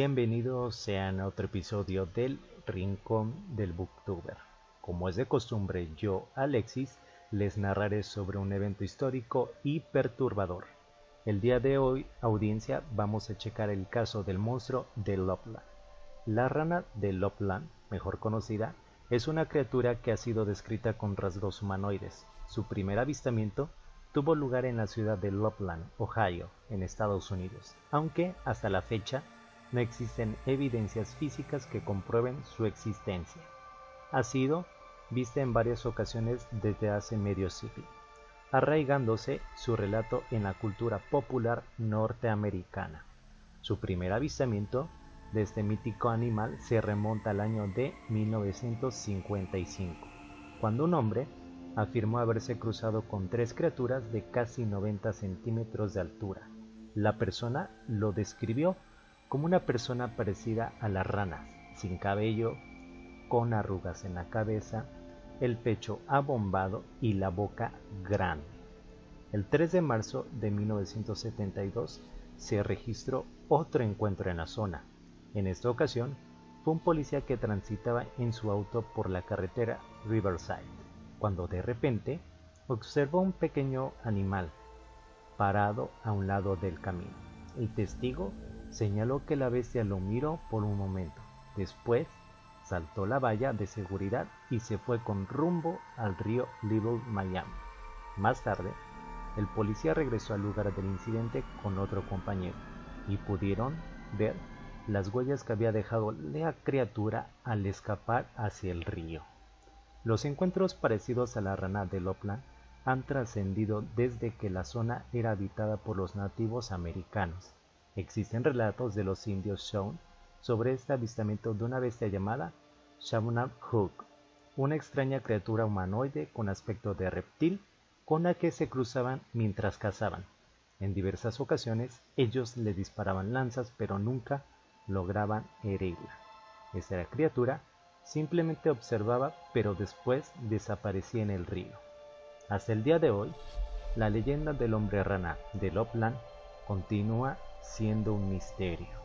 bienvenidos sean a otro episodio del Rincón del Booktuber. Como es de costumbre, yo, Alexis, les narraré sobre un evento histórico y perturbador. El día de hoy, audiencia, vamos a checar el caso del monstruo de Lopland. La rana de Lopland, mejor conocida, es una criatura que ha sido descrita con rasgos humanoides. Su primer avistamiento tuvo lugar en la ciudad de Lopland, Ohio, en Estados Unidos, aunque hasta la fecha no existen evidencias físicas que comprueben su existencia. Ha sido vista en varias ocasiones desde hace medio siglo, arraigándose su relato en la cultura popular norteamericana. Su primer avistamiento de este mítico animal se remonta al año de 1955, cuando un hombre afirmó haberse cruzado con tres criaturas de casi 90 centímetros de altura. La persona lo describió como una persona parecida a las ranas, sin cabello, con arrugas en la cabeza, el pecho abombado y la boca grande. El 3 de marzo de 1972 se registró otro encuentro en la zona. En esta ocasión fue un policía que transitaba en su auto por la carretera Riverside cuando de repente observó un pequeño animal parado a un lado del camino. El testigo señaló que la bestia lo miró por un momento. Después saltó la valla de seguridad y se fue con rumbo al río Little Miami. Más tarde, el policía regresó al lugar del incidente con otro compañero y pudieron ver las huellas que había dejado la criatura al escapar hacia el río. Los encuentros parecidos a la rana de Lopland han trascendido desde que la zona era habitada por los nativos americanos. Existen relatos de los indios Shawn sobre este avistamiento de una bestia llamada Hook, una extraña criatura humanoide con aspecto de reptil con la que se cruzaban mientras cazaban. En diversas ocasiones ellos le disparaban lanzas pero nunca lograban herirla. Esta criatura Simplemente observaba, pero después desaparecía en el río. Hasta el día de hoy, la leyenda del hombre rana de Lopland continúa siendo un misterio.